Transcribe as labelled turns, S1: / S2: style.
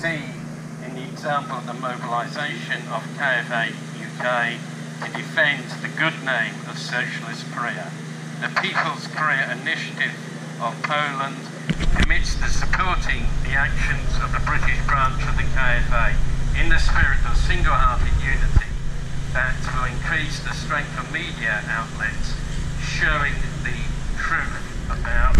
S1: see in the example of the mobilisation of KFA UK to defend the good name of Socialist Korea. The People's Korea Initiative of Poland commits to supporting the actions of the British branch of the KFA in the spirit of single-hearted unity that will increase the strength of media outlets showing